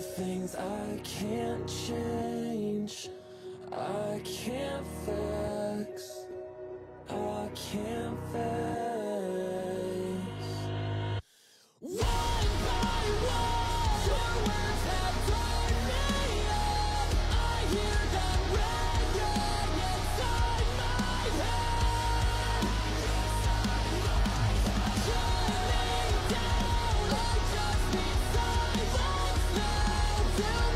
things I can't change. I can't fix. I can't slow